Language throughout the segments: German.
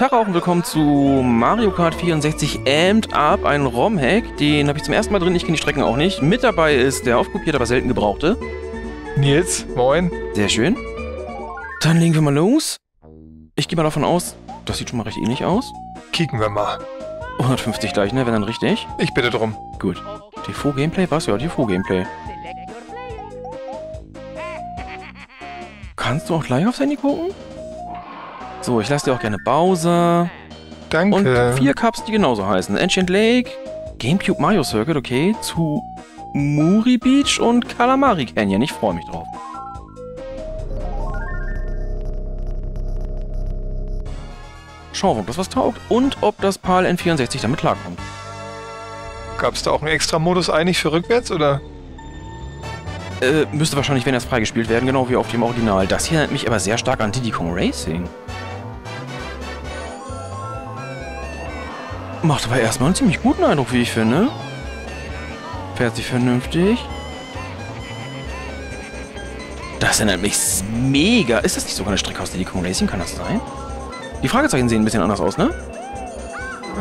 Tag auch und willkommen zu Mario Kart 64 Amped Up, ein ROM-Hack. Den habe ich zum ersten Mal drin, ich kenne die Strecken auch nicht. Mit dabei ist der aufkopierte, aber selten gebrauchte. Nils, moin. Sehr schön. Dann legen wir mal los. Ich gehe mal davon aus, das sieht schon mal recht ähnlich aus. Kicken wir mal. 150 gleich, ne? Wenn dann richtig. Ich bitte drum. Gut. TV-Gameplay? Was? Ja, TV-Gameplay. Kannst du auch gleich aufs Handy gucken? So, ich lasse dir auch gerne Bowser. Danke. Und vier Cups, die genauso heißen. Ancient Lake, Gamecube Mario Circuit, okay, zu Muri Beach und Calamari Canyon. Ich freue mich drauf. Schauen wir, ob das was taugt und ob das PAL N64 damit klarkommt. Gab es da auch einen extra Modus eigentlich für rückwärts, oder? Äh, müsste wahrscheinlich, wenn erst freigespielt werden, genau wie auf dem Original. Das hier erinnert mich aber sehr stark an Diddy Kong Racing. Macht aber erstmal einen ziemlich guten Eindruck, wie ich finde. Fährt sich vernünftig. Das erinnert mich mega. Ist das nicht sogar eine Strecke aus Kong Racing? Kann das sein? Die Fragezeichen sehen ein bisschen anders aus, ne?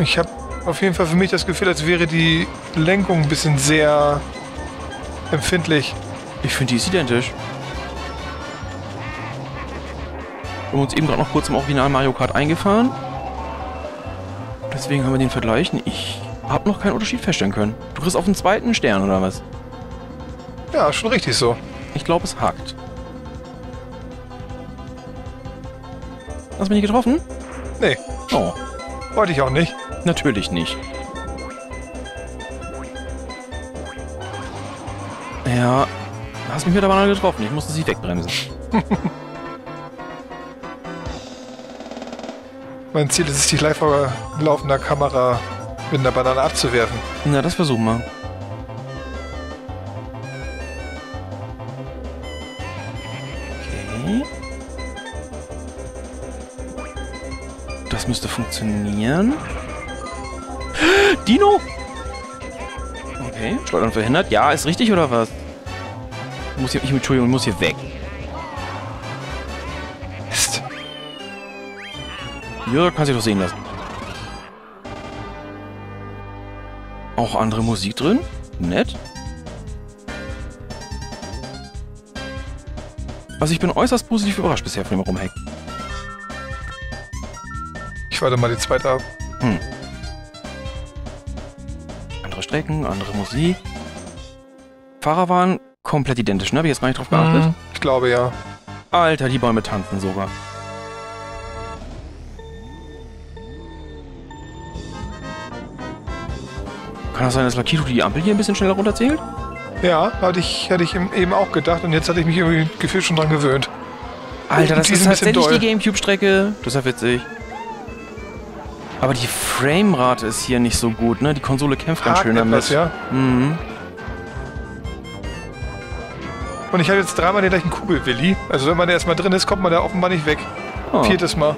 Ich habe auf jeden Fall für mich das Gefühl, als wäre die Lenkung ein bisschen sehr empfindlich. Ich finde, die ist identisch. Wir haben uns eben gerade noch kurz im Original Mario Kart eingefahren. Deswegen haben wir den vergleichen. Ich habe noch keinen Unterschied feststellen können. Du kriegst auf den zweiten Stern, oder was? Ja, schon richtig so. Ich glaube, es hakt. Hast du mich nicht getroffen? Nee. Oh, Wollte ich auch nicht. natürlich nicht. Ja, hast mich mit der Banane getroffen. Ich musste sie wegbremsen. Mein Ziel ist es, dich live vor laufender Kamera mit einer Banane abzuwerfen. Na, das versuchen wir. Okay. Das müsste funktionieren. Dino! Okay, Schleudern verhindert. Ja, ist richtig oder was? Ich muss hier, ich, Entschuldigung, ich muss hier weg. Ja, kann sich doch sehen lassen. Auch andere Musik drin? Nett. Also ich bin äußerst positiv überrascht bisher von dem Rumhack. Ich warte mal die zweite ab. Andere Strecken, andere Musik. Fahrer waren komplett identisch, ne? Hab ich jetzt gar nicht drauf geachtet. Hm, Ich glaube ja. Alter, die Bäume tanzen sogar. Kann das sein, dass Lakito die Ampel hier ein bisschen schneller runterzählt? Ja, hatte ich, hatte ich eben auch gedacht und jetzt hatte ich mich irgendwie gefühlt schon dran gewöhnt. Alter, das ist tatsächlich doll. die Gamecube-Strecke. Das ist ja witzig. Aber die Framerate ist hier nicht so gut, ne? Die Konsole kämpft ganz Hakt schön damit. etwas, ja. Mhm. Und ich habe jetzt dreimal den gleichen Kugelwilli. Also wenn man da erstmal drin ist, kommt man da offenbar nicht weg. Oh. Viertes Mal.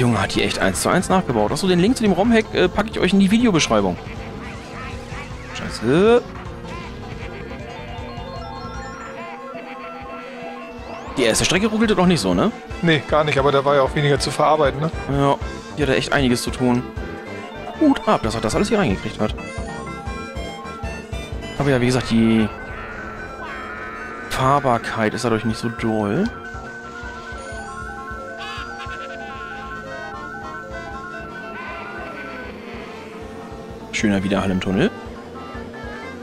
Junge hat die echt eins zu eins nachgebaut. Achso, den Link zu dem ROM-Hack äh, packe ich euch in die Videobeschreibung. Scheiße. Die erste Strecke ruckelte doch nicht so, ne? Nee, gar nicht, aber da war ja auch weniger zu verarbeiten, ne? Ja, die hat echt einiges zu tun. Gut ab, dass er das alles hier reingekriegt hat. Aber ja, wie gesagt, die Fahrbarkeit ist dadurch nicht so doll. Schöner Widerhall im Tunnel.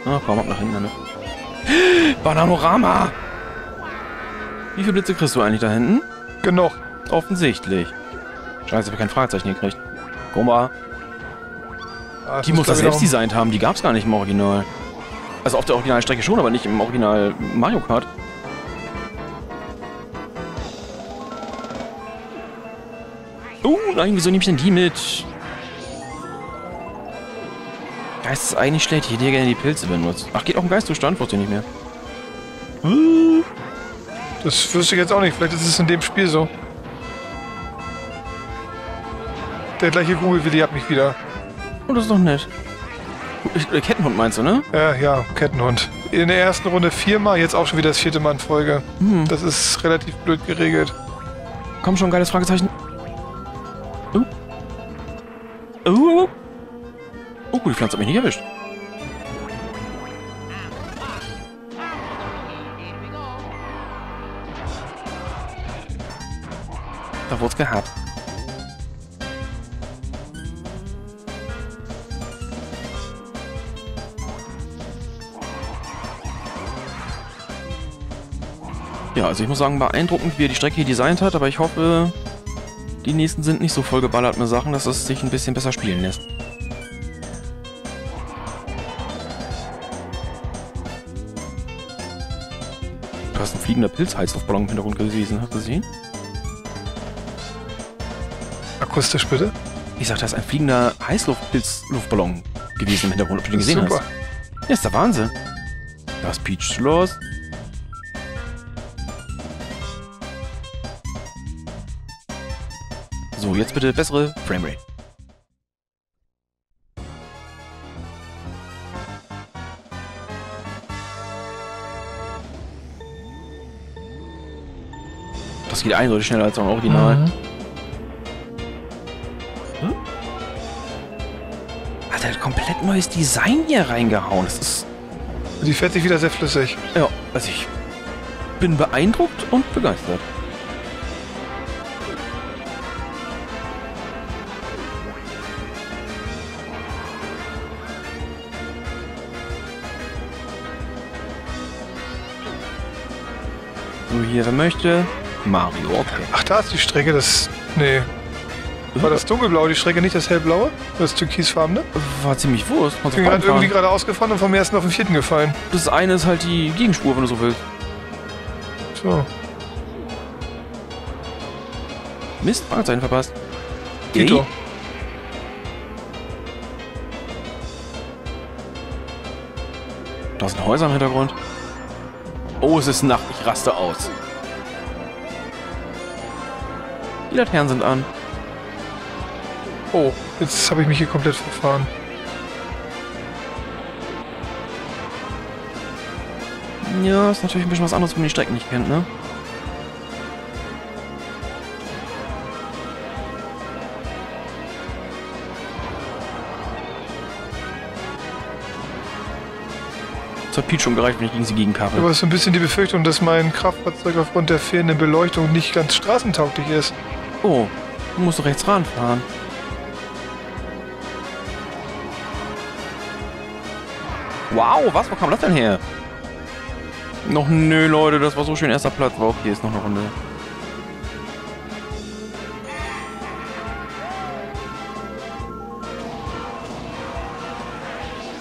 Na, komm ab nach hinten damit. Bananorama! Wie viele Blitze kriegst du eigentlich da hinten? Genug. Offensichtlich. Scheiße, ich hab kein Fragezeichen gekriegt. Gumba. Ah, Die muss das selbst designt haben, die gab's gar nicht im Original. Also auf der Originalstrecke schon, aber nicht im Original Mario Kart. Oh nein, wieso nehme ich denn die mit? Geist ist eigentlich schlecht, ich hätte hier gerne die Pilze benutzt. Ach, geht auch ein Geistzustand? Wusste ich nicht mehr. Das wüsste ich jetzt auch nicht. Vielleicht ist es in dem Spiel so. Der gleiche Kugelwilli hat mich wieder. Oh, das ist doch nett. Äh, Kettenhund meinst du, ne? Ja, ja, Kettenhund. In der ersten Runde viermal, jetzt auch schon wieder das vierte Mal in Folge. Hm. Das ist relativ blöd geregelt. Komm schon, geiles Fragezeichen. Pflanze hat mich nicht erwischt. Da wurde es gehabt. Ja, also ich muss sagen, beeindruckend, wie er die Strecke hier designt hat, aber ich hoffe, die nächsten sind nicht so vollgeballert mit Sachen, dass es sich ein bisschen besser spielen lässt. Da ist ein fliegender Pilzheißluftballon im Hintergrund gewesen, hast du gesehen? Akustisch bitte? Ich sag, da ist ein fliegender Heißluftpilzluftballon gewesen im Hintergrund, ob du den gesehen Super. hast. Ja, ist der Wahnsinn. Das Peach Schloss. So, jetzt bitte bessere Framerate. Geht eindeutig schneller als beim Original. Mhm. Hat er ein komplett neues Design hier reingehauen. Das ist. Die fährt sich wieder sehr flüssig. Ja, also ich bin beeindruckt und begeistert. So, hier, wer möchte? Mario, okay. Ach, da ist die Strecke, das... Nee. War das dunkelblaue die Strecke, nicht das hellblaue? Das türkisfarbene? War ziemlich. Kannst Ich bin gerade irgendwie gerade ausgefahren und vom ersten auf den vierten gefallen. Das eine ist halt die Gegenspur, wenn du so willst. So. Mist, Fragezeichen verpasst. Tito. Yay. Da sind Häuser im Hintergrund. Oh, es ist Nacht. Ich raste aus. Die Laternen sind an. Oh, jetzt habe ich mich hier komplett verfahren. Ja, ist natürlich ein bisschen was anderes, wenn man die Strecken nicht kennt, ne? Das hat Pete schon gereicht, wenn ich gegen sie Aber gegenkarre. es ist so ein bisschen die Befürchtung, dass mein Kraftfahrzeug aufgrund der fehlenden Beleuchtung nicht ganz straßentauglich ist. Oh, du musst rechts ranfahren. Wow, was? Wo kam das denn her? Noch nö, Leute, das war so schön erster Platz. War okay, ist noch eine Runde.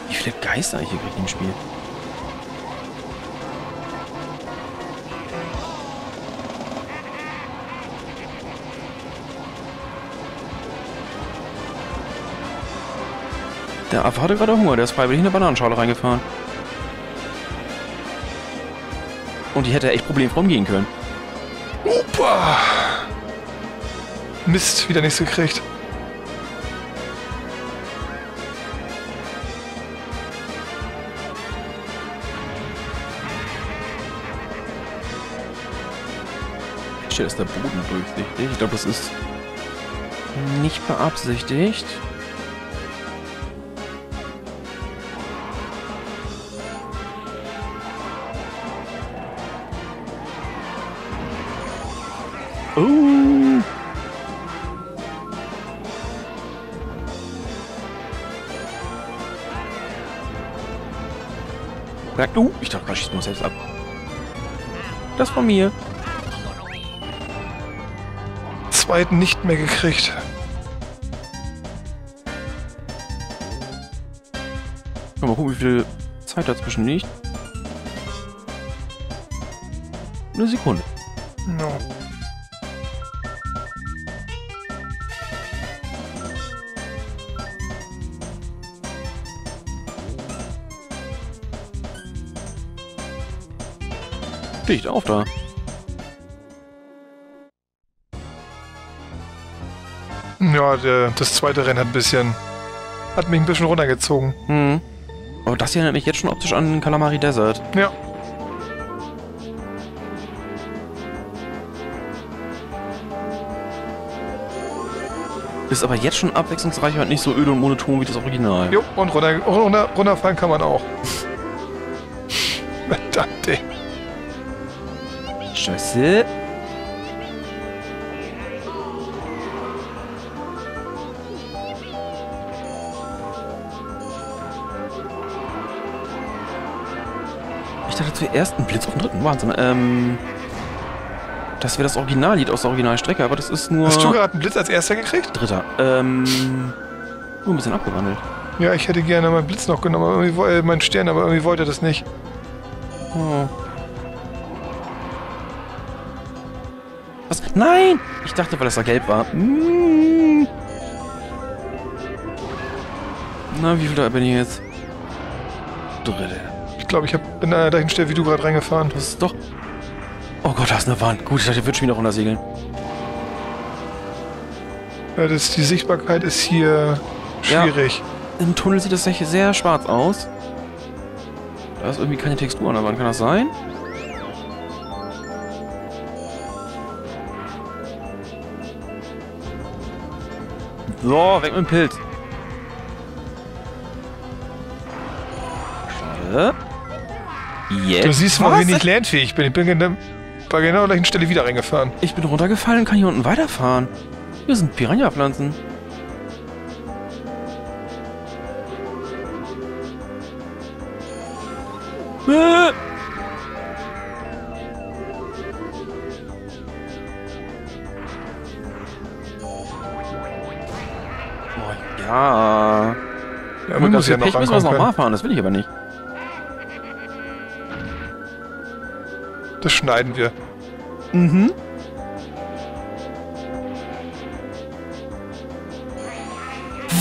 Wie viele Geister ich hier kriege im Spiel? Der Affe hatte gerade Hunger, der ist freiwillig in eine Bananenschale reingefahren. Und die hätte echt problemfrei umgehen können. Opa! Mist, wieder nichts gekriegt. Shit, ist der Boden durchsichtig. Ich glaube, das ist nicht beabsichtigt. Sag du, ich dachte, gerade schießt man selbst ab. Das von mir. Zweiten nicht mehr gekriegt. Mal gucken, wie viel Zeit dazwischen liegt. Eine Sekunde. No. Dicht auf da. Ja, der, das zweite Rennen hat ein bisschen. hat mich ein bisschen runtergezogen. Hm. Aber das hier erinnert mich jetzt schon optisch an Calamari Desert. Ja. Ist aber jetzt schon abwechslungsreich und nicht so öde und monoton wie das Original. Jo, und runter, runter, runterfallen kann man auch. Verdammt, Scheiße. Ich dachte zuerst ein Blitz auf den dritten. Wahnsinn. Ähm. Das wäre das Originallied aus der Originalstrecke, aber das ist nur. Hast du gerade einen Blitz als erster gekriegt? Dritter. Ähm. Nur ein bisschen abgewandelt. Ja, ich hätte gerne meinen Blitz noch genommen, aber irgendwie, äh, meinen Stern, aber irgendwie wollte er das nicht. Oh. Nein! Ich dachte, weil das da gelb war. Mm. Na, wie viel da bin ich jetzt? Dritte. Ich glaube, ich hab, bin an der gleichen Stelle wie du gerade reingefahren. Das ist doch... Oh Gott, da ist eine Wand. Gut, ich dachte, der wird schon wieder runtersegeln. Ja, das, die Sichtbarkeit ist hier schwierig. Im Tunnel sieht das sehr, sehr schwarz aus. Da ist irgendwie keine Textur an der Wand. Kann das sein? So, weg mit dem Pilz. Schade. Jetzt. Du siehst mal, wie ich lernfähig bin. Ich bin genau, bei genau der gleichen Stelle wieder reingefahren. Ich bin runtergefallen und kann hier unten weiterfahren. Hier sind Piranha-Pflanzen. Ja. Ja, Mit muss viel ja noch Pech müssen wir es nochmal fahren, das will ich aber nicht. Das schneiden wir. Mhm.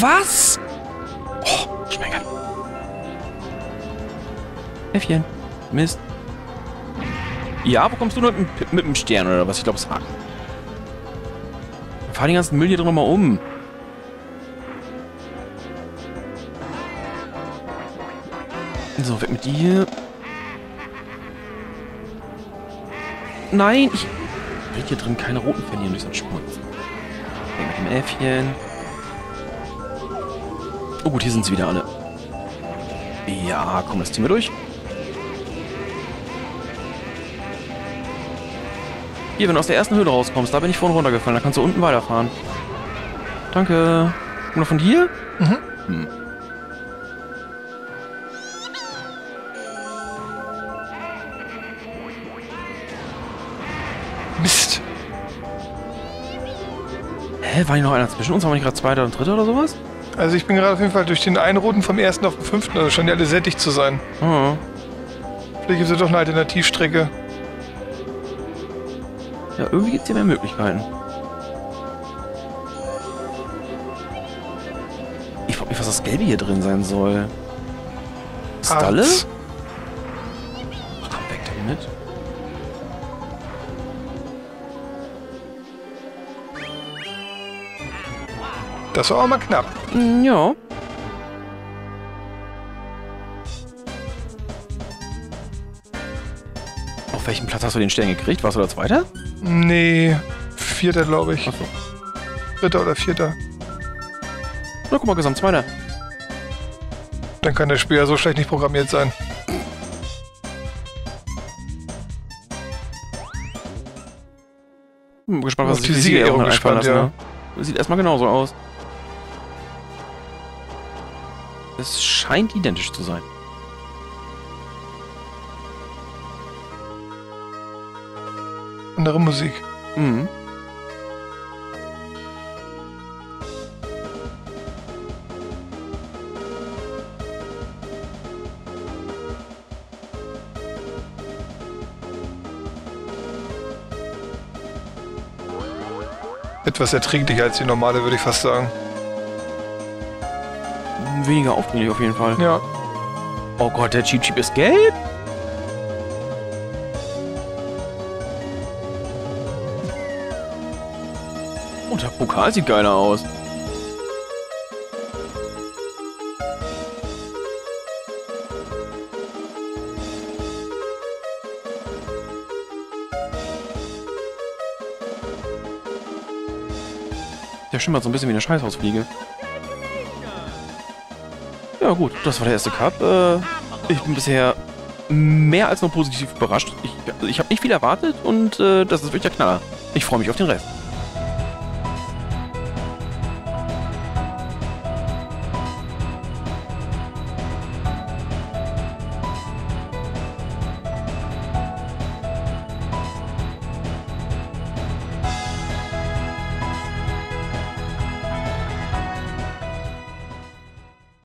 Was? Oh, Schmecker. Äffchen. Mist. Ja, wo kommst du mit, dem- mit dem Stern oder was? Ich glaube, es war. Fahr den ganzen Müll hier drin nochmal um. So, weg mit dir. Nein, ich will hier drin keine roten verlieren durch so einen Schmutz. Weg mit dem Äffchen. Oh gut, hier sind sie wieder alle. Ja, komm, das ziehen wir durch. Hier, wenn du aus der ersten Höhle rauskommst, da bin ich vorne runtergefallen. Da kannst du unten weiterfahren. Danke. Und noch von hier? Mhm. Hm. Hä, war hier noch einer zwischen uns? Waren wir nicht gerade zweiter und dritter oder sowas? Also ich bin gerade auf jeden Fall durch den einen roten vom ersten auf den fünften. Also scheinen die alle dicht zu sein. Oh. Vielleicht gibt es ja doch eine Alternativstrecke. Ja, irgendwie gibt es hier mehr Möglichkeiten. Ich frag mich, was das Gelbe hier drin sein soll. Stalle? Arzt. Das war auch mal knapp. Mm, Ja. Auf welchem Platz hast du den Stern gekriegt? Warst du der Zweite? Nee, vierter glaube ich. Achso. Dritter oder vierter. Na, guck mal, Gesamt Zweiter. Dann kann der Spiel ja so schlecht nicht programmiert sein. Hm, gespannt, was Auf sich die Siegerehrung gespannt, lassen. Ne? Sieht erstmal genauso aus. Es scheint identisch zu sein. Andere Musik. Mhm. Etwas erträglicher als die normale, würde ich fast sagen weniger aufdringlich auf jeden Fall. Ja. Oh Gott, der Cheap Cheap ist gelb. Oh, der Pokal sieht geiler aus. Der schimmert so ein bisschen wie eine Scheißhausfliege. Gut, das war der erste Cup. Äh, ich bin bisher mehr als nur positiv überrascht. Ich, ich habe nicht viel erwartet und äh, das ist wirklich der Knaller. Ich freue mich auf den Rest.